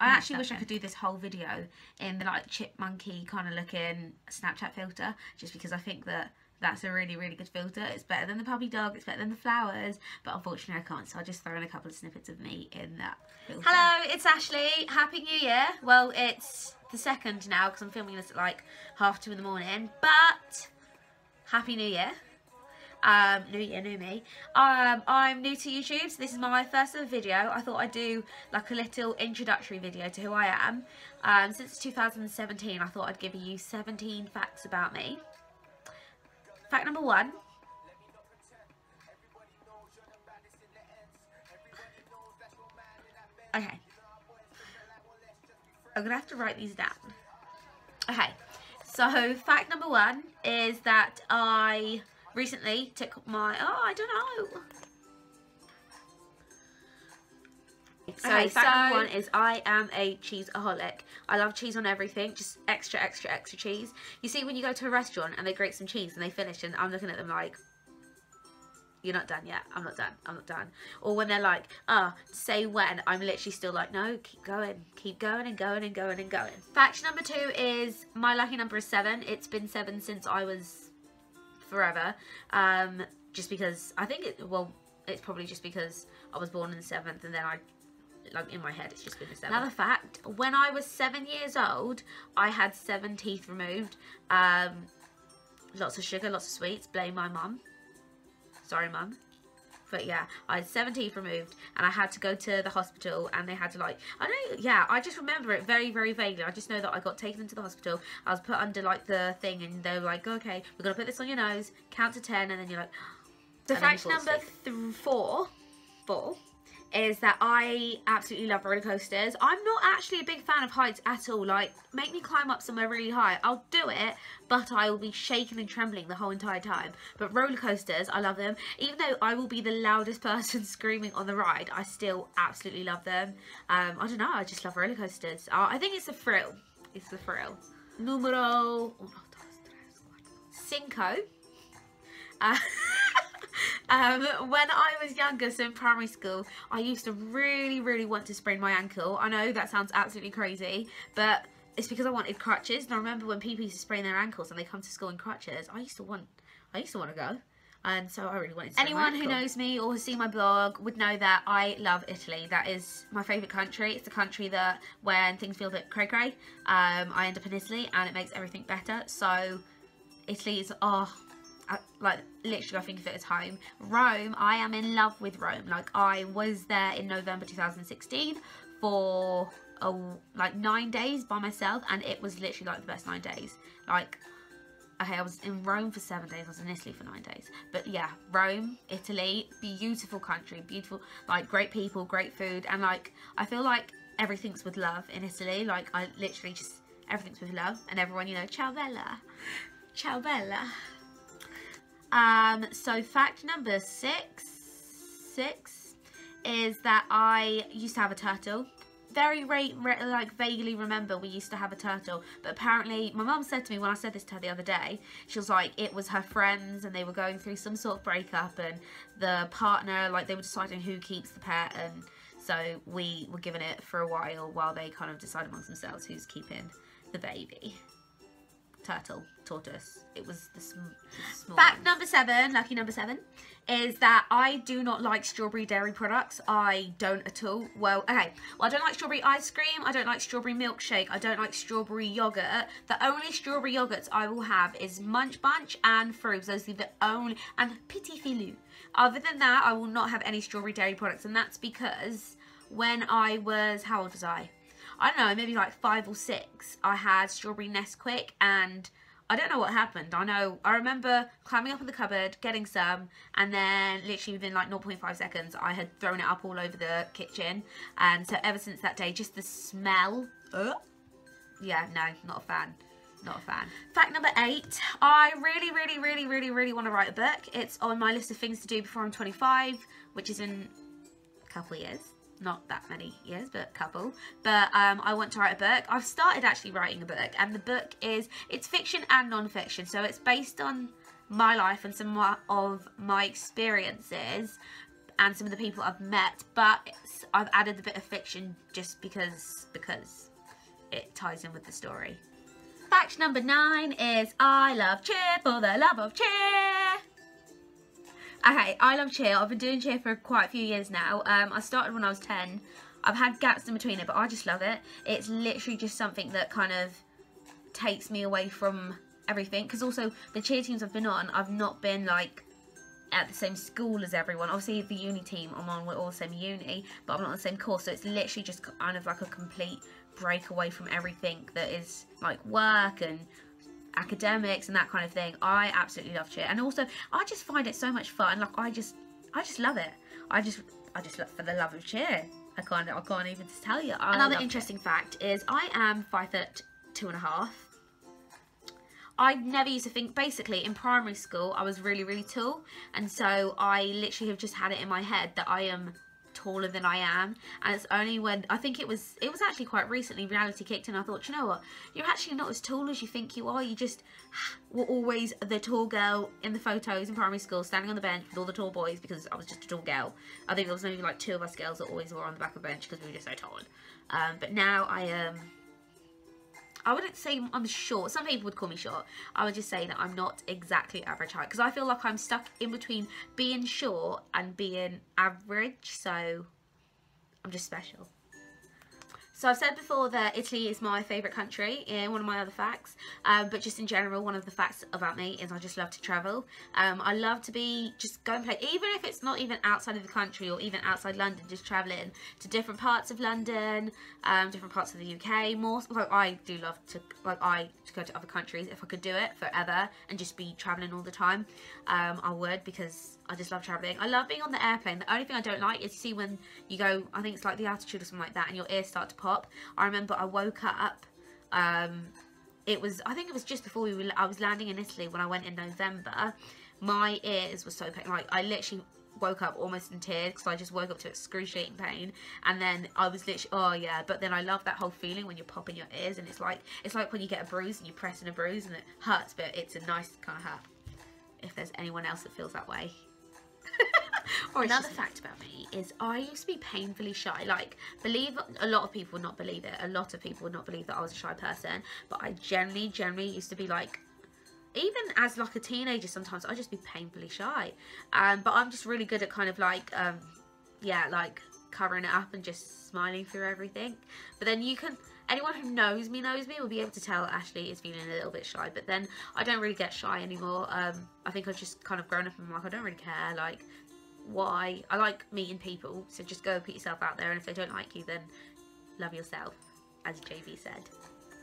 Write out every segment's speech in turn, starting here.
I actually wish I could do this whole video in the like chipmunky kind of looking Snapchat filter, just because I think that that's a really, really good filter. It's better than the puppy dog, it's better than the flowers, but unfortunately I can't, so I'll just throw in a couple of snippets of me in that filter. Hello, it's Ashlee. Happy New Year. Well, it's the second now, because I'm filming this at like half two in the morning, but Happy New Year. Um, new year, new me. Um, I'm new to YouTube, so this is my first ever video. I thought I'd do like a little introductory video to who I am. Um, since 2017, I thought I'd give you 17 facts about me. Fact number one. Okay. I'm going to have to write these down. Okay. So, fact number one is that I recently took my... Oh, I don't know. So okay, fact so, number one is I am a cheeseaholic. I love cheese on everything, just extra, extra, extra cheese. You see when you go to a restaurant and they grate some cheese and they finish and I'm looking at them like, you're not done yet. I'm not done. I'm not done. Or when they're like, ah, oh, say when, I'm literally still like, no, keep going. Keep going and going and going and going. Fact number two is my lucky number is seven. It's been seven since I was forever. Um, just because, I think it, well, it's probably just because I was born in the seventh and then I like in my head it's just been a seven. Another fact, when I was seven years old, I had seven teeth removed. Um, lots of sugar, lots of sweets. Blame my mum. Sorry, mum. But yeah, I had seven teeth removed and I had to go to the hospital and they had to like, I don't yeah, I just remember it very, very vaguely. I just know that I got taken into the hospital. I was put under like the thing and they were like, okay, we're to put this on your nose, count to 10 and then you're like, so fact number four, four is that I absolutely love roller coasters. I'm not actually a big fan of heights at all. Like, make me climb up somewhere really high. I'll do it, but I will be shaking and trembling the whole entire time. But roller coasters, I love them. Even though I will be the loudest person screaming on the ride, I still absolutely love them. Um, I don't know, I just love roller coasters. Uh, I think it's a thrill. It's the thrill. Numero cinco. Uh, Um, when I was younger, so in primary school, I used to really, really want to sprain my ankle. I know that sounds absolutely crazy, but it's because I wanted crutches. And I remember when people used to sprain their ankles and they come to school in crutches, I used to want, I used to want to go. And so I really wanted to Anyone who knows me or has seen my blog would know that I love Italy. That is my favourite country. It's the country that when things feel a bit cray-cray, um, I end up in Italy and it makes everything better. So Italy is, oh, like literally I think of it as home. Rome, I am in love with Rome. Like I was there in November 2016 for a, like nine days by myself and it was literally like the best nine days. Like okay, I was in Rome for seven days, I was in Italy for nine days. But yeah, Rome, Italy, beautiful country, beautiful, like great people, great food. And like, I feel like everything's with love in Italy. Like I literally just, everything's with love and everyone, you know, ciao bella, ciao bella. Um, so fact number six, six is that I used to have a turtle. Very re like vaguely remember we used to have a turtle, but apparently my mum said to me when I said this to her the other day, she was like it was her friends and they were going through some sort of breakup and the partner like they were deciding who keeps the pet and so we were given it for a while while they kind of decide amongst themselves who's keeping the baby turtle, tortoise. It was the, sm the small Fact one. number seven, lucky number seven, is that I do not like strawberry dairy products. I don't at all. Well, okay. Well, I don't like strawberry ice cream. I don't like strawberry milkshake. I don't like strawberry yogurt. The only strawberry yogurts I will have is Munch Bunch and Froops. Those are the only, and Petit Filou. Other than that, I will not have any strawberry dairy products. And that's because when I was, how old was I? I don't know, maybe like five or six, I had strawberry Nesquik and I don't know what happened. I know, I remember climbing up in the cupboard, getting some, and then literally within like 0.5 seconds, I had thrown it up all over the kitchen. And so ever since that day, just the smell, uh, yeah, no, not a fan. Not a fan. Fact number eight, I really, really, really, really, really want to write a book. It's on my list of things to do before I'm 25, which is in a couple of years not that many years, but a couple. But um, I want to write a book. I've started actually writing a book, and the book is, it's fiction and non-fiction. So it's based on my life and some of my experiences. and some of the people I've met, but I've added a bit of fiction just because because it ties in with the story. Fact number nine is I love cheer for the love of cheer. Okay, I love cheer. I've been doing cheer for quite a few years now. Um, I started when I was 10. I've had gaps in between it, but I just love it. It's literally just something that kind of takes me away from everything. Because also, the cheer teams I've been on, I've not been like at the same school as everyone. Obviously, the uni team I'm on, we're all the same uni, but I'm not on the same course. So it's literally just kind of like a complete break away from everything that is like work and academics and that kind of thing. I absolutely love cheer, and also I just find it so much fun. Like I just, I just love it. I just, I just love for the love of cheer. I can't, I can't even tell you. I Another interesting it. fact is I am five foot two and a half. I never used to think, basically in primary school, I was really, really tall. And so I literally have just had it in my head that I am taller than I am. And it's only when I think it was it was actually quite recently reality kicked in. I thought you know what? You're actually not as tall as you think you are. You just were always the tall girl in the photos in primary school standing on the bench with all the tall boys because I was just a tall girl. I think there was maybe like two of us girls that always were on the back of the bench because we were just so tall. Um, but now I am um, I wouldn't say I'm short. Some people would call me short. I would just say that I'm not exactly average height because I feel like I'm stuck in between being short and being average. So I'm just special. So I've said before that Italy is my favourite country, in one of my other facts, um, but just in general, one of the facts about me is I just love to travel. Um, I love to be, just go and play, even if it's not even outside of the country or even outside London, just travelling to different parts of London, um, different parts of the UK, more, like I do love to, like I, to go to other countries, if I could do it forever and just be travelling all the time, um, I would because I just love travelling. I love being on the airplane. The only thing I don't like is see when you go, I think it's like the altitude or something like that, and your ears start to pop. I remember I woke up, um, it was, I think it was just before we were, I was landing in Italy when I went in November. My ears were so pain, like I literally woke up almost in tears because I just woke up to excruciating pain and then I was literally oh yeah but then I love that whole feeling when you're popping your ears and it's like it's like when you get a bruise and you press in a bruise and it hurts but it's a nice kind of hurt if there's anyone else that feels that way another fact about me is I used to be painfully shy. Like, believe a lot of people would not believe it. A lot of people would not believe that I was a shy person. But I generally, generally used to be like, even as like a teenager, sometimes I just be painfully shy. Um, but I'm just really good at kind of like, um, yeah, like covering it up and just smiling through everything. But then you can, anyone who knows me knows me will be able to tell Ashlee is feeling a little bit shy. But then I don't really get shy anymore. Um, I think I've just kind of grown up and I'm like, I don't really care. Like, why I like meeting people so just go put yourself out there and if they don't like you then love yourself as JB said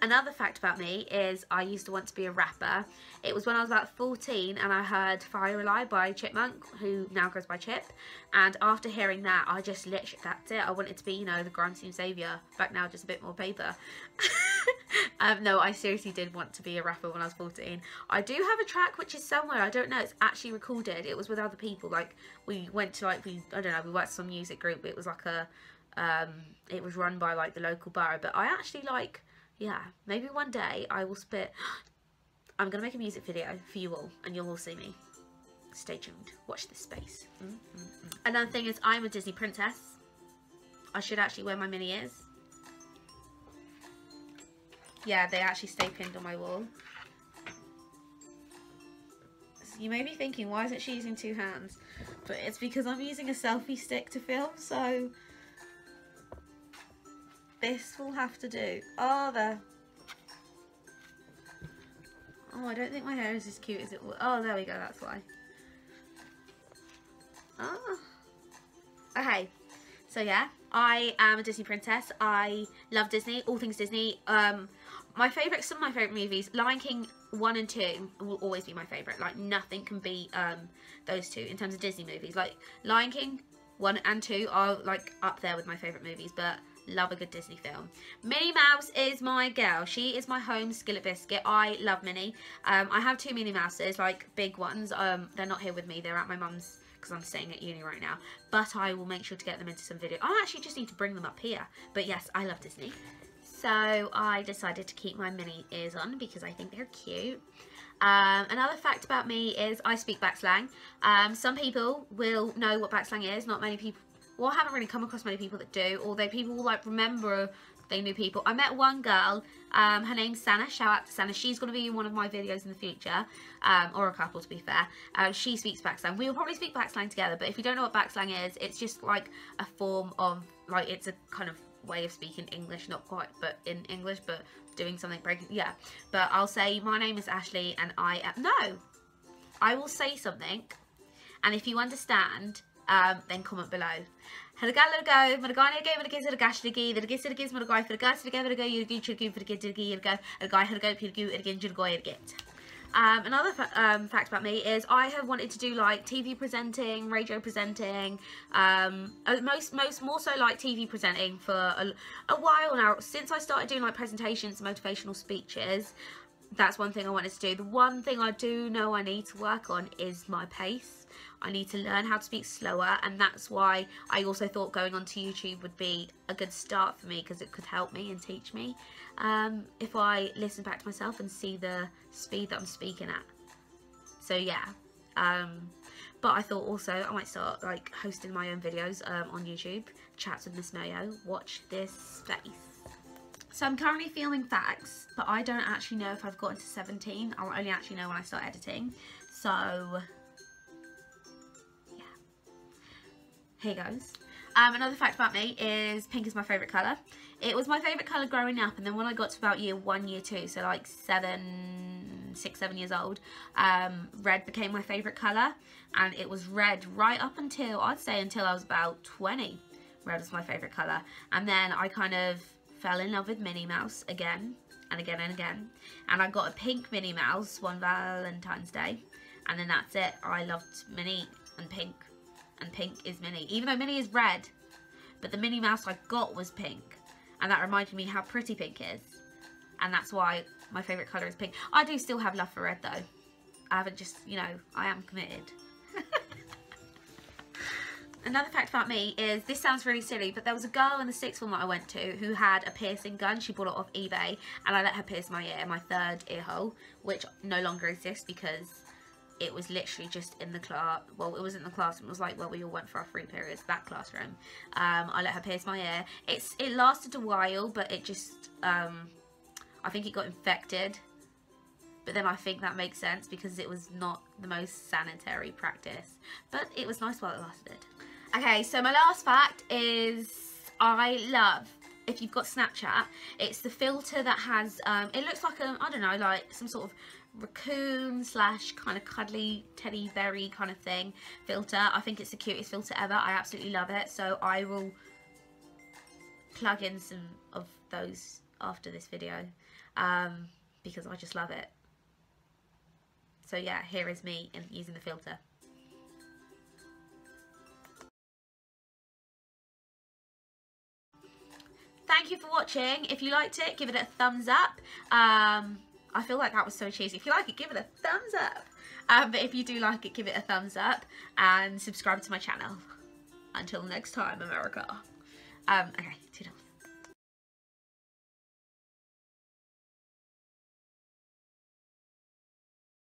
Another fact about me is I used to want to be a rapper. It was when I was about 14 and I heard Fire Alive by Chipmunk, who now goes by Chip. And after hearing that, I just literally, that's it. I wanted to be, you know, the grime scene saviour. Back now, just a bit more paper. um, no, I seriously did want to be a rapper when I was 14. I do have a track which is somewhere, I don't know, it's actually recorded. It was with other people. Like, we went to, like, we, I don't know, we worked some music group. It was like a, um, it was run by, like, the local borough. But I actually, like, yeah, maybe one day I will spit. I'm going to make a music video for you all and you'll all see me. Stay tuned. Watch this space. Mm -hmm. Another thing is I'm a Disney princess. I should actually wear my mini ears. Yeah, they actually stay pinned on my wall. So you may be thinking, why isn't she using two hands? But it's because I'm using a selfie stick to film, so this will have to do. Oh, there. Oh, I don't think my hair is as cute as it was. Oh, there we go. That's why. Oh. Okay. So, yeah. I am a Disney princess. I love Disney. All things Disney. Um, my favourite, some of my favourite movies, Lion King 1 and 2 will always be my favourite. Like, nothing can beat um, those two in terms of Disney movies. Like, Lion King 1 and 2 are, like, up there with my favourite movies. But love a good Disney film. Minnie Mouse is my girl. She is my home skillet biscuit. I love Minnie. Um, I have two Minnie Mouses, like big ones. Um, they're not here with me. They're at my mum's because I'm staying at uni right now. But I will make sure to get them into some video. I actually just need to bring them up here. But yes, I love Disney. So I decided to keep my mini ears on because I think they're cute. Um, another fact about me is I speak back slang. Um, some people will know what back slang is. Not many people. Well, I haven't really come across many people that do. Although people will like remember they knew people. I met one girl. Um, her name's Sana. Shout out to Sana. She's going to be in one of my videos in the future. Um, or a couple, to be fair. Uh, she speaks back slang. We will probably speak back slang together. But if you don't know what back slang is, it's just like a form of like it's a kind of way of speaking English, not quite, but in English, but doing something breaking, yeah. But I'll say, my name is Ashlee and I am, no, I will say something, and if you understand, um, then comment below. Um, another fa um, fact about me is I have wanted to do like TV presenting, radio presenting, um, uh, most, most more so like TV presenting for a, a while now. Since I started doing like presentations, motivational speeches, that's one thing I wanted to do. The one thing I do know I need to work on is my pace. I need to learn how to speak slower and that's why I also thought going onto YouTube would be a good start for me because it could help me and teach me um, if I listen back to myself and see the speed that I'm speaking at. So yeah, um, but I thought also I might start like hosting my own videos um, on YouTube, chats with Miss Moyo, watch this space. So I'm currently filming facts, but I don't actually know if I've gotten to 17. I'll only actually know when I start editing. So here goes. Um, another fact about me is pink is my favourite colour. It was my favourite colour growing up and then when I got to about year one, year two, so like seven, six, seven years old, um, red became my favourite colour and it was red right up until, I'd say until I was about 20. Red was my favourite colour. And then I kind of fell in love with Minnie Mouse again and again and again. And I got a pink Minnie Mouse one Valentine's Day. And then that's it. I loved Minnie and pink and pink is Minnie. Even though Minnie is red, but the Minnie Mouse I got was pink. And that reminded me how pretty pink is. And that's why my favourite colour is pink. I do still have love for red though. I haven't just, you know, I am committed. Another fact about me is, this sounds really silly, but there was a girl in the sixth form that I went to who had a piercing gun. She bought it off eBay and I let her pierce my ear, my third ear hole, which no longer exists because it was literally just in the class well it was in the classroom it was like well we all went for our free periods that classroom. Um, I let her pierce my ear. It's it lasted a while but it just um, I think it got infected. But then I think that makes sense because it was not the most sanitary practice. But it was nice while it lasted. Okay so my last fact is I love if you've got Snapchat it's the filter that has um, it looks like a I don't know like some sort of raccoon slash kind of cuddly teddy berry kind of thing filter. I think it's the cutest filter ever. I absolutely love it. So I will plug in some of those after this video um, because I just love it. So yeah, here is me in, using the filter. Thank you for watching. If you liked it, give it a thumbs up. Um, I feel like that was so cheesy. If you like it, give it a thumbs up. Um, but if you do like it, give it a thumbs up and subscribe to my channel. Until next time, America. Um, okay, toodles.